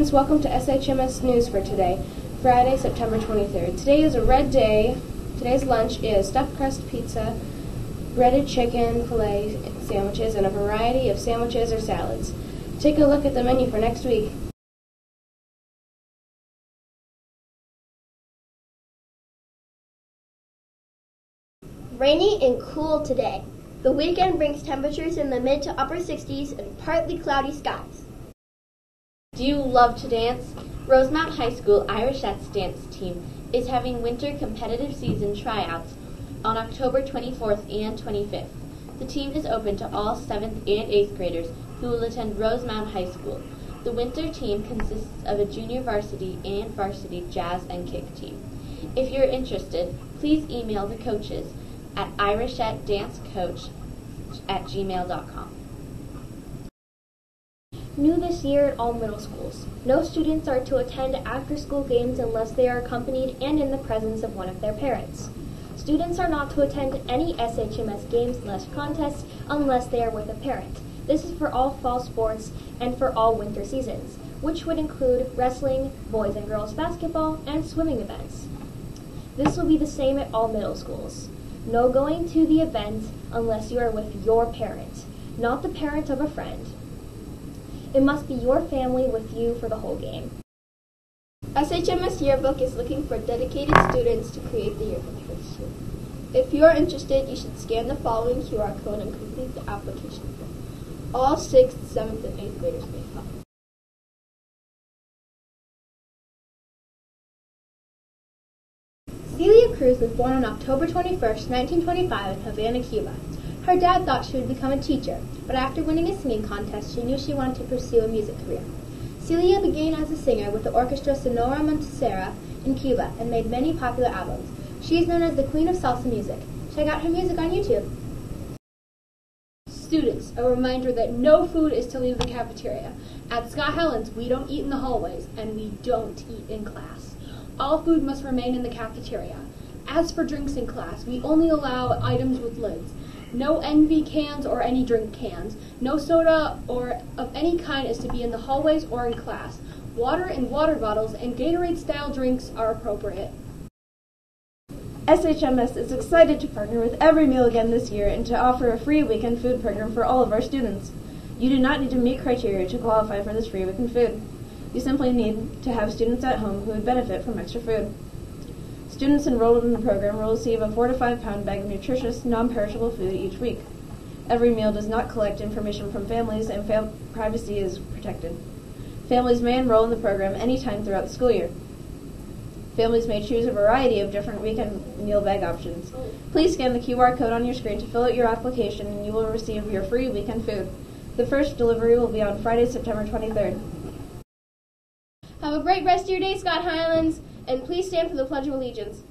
Highlands. Welcome to SHMS News for today, Friday, September 23rd. Today is a red day. Today's lunch is stuffed crust pizza, breaded chicken filet sandwiches, and a variety of sandwiches or salads. Take a look at the menu for next week. Rainy and cool today. The weekend brings temperatures in the mid to upper 60s and partly cloudy skies. Do you love to dance? Rosemount High School Irishette's dance team is having winter competitive season tryouts on October 24th and 25th. The team is open to all 7th and 8th graders who will attend Rosemount High School. The winter team consists of a junior varsity and varsity jazz and kick team. If you're interested, please email the coaches at irishettedancecoach at gmail.com. New this year at all middle schools. No students are to attend after school games unless they are accompanied and in the presence of one of their parents. Students are not to attend any SHMS games slash contests unless they are with a parent. This is for all fall sports and for all winter seasons, which would include wrestling, boys and girls basketball, and swimming events. This will be the same at all middle schools. No going to the event unless you are with your parent, not the parent of a friend. It must be your family with you for the whole game. SHMS Yearbook is looking for dedicated students to create the yearbook for this year. If you are interested, you should scan the following QR code and complete the application form. All 6th, 7th, and 8th graders may apply. Celia Cruz was born on October 21, 1925 in Havana, Cuba. Her dad thought she would become a teacher, but after winning a singing contest, she knew she wanted to pursue a music career. Celia began as a singer with the orchestra Sonora Matancera in Cuba and made many popular albums. She is known as the Queen of Salsa Music. Check out her music on YouTube. Students, a reminder that no food is to leave the cafeteria. At Scott Highlands, we don't eat in the hallways, and we don't eat in class. All food must remain in the cafeteria. As for drinks in class, we only allow items with lids. No NV cans or any drink cans. No soda or of any kind is to be in the hallways or in class. Water in water bottles and Gatorade style drinks are appropriate. SHMS is excited to partner with Every Meal again this year and to offer a free weekend food program for all of our students. You do not need to meet criteria to qualify for this free weekend food. You simply need to have students at home who would benefit from extra food. Students enrolled in the program will receive a 4 to 5 pound bag of nutritious, non perishable food each week. Every meal does not collect information from families and fam- privacy is protected. Families may enroll in the program anytime throughout the school year. Families may choose a variety of different weekend meal bag options. Please scan the QR code on your screen to fill out your application and you will receive your free weekend food. The first delivery will be on Friday, September 23rd. Have a great rest of your day, Scott Highlands, and please stand for the Pledge of Allegiance.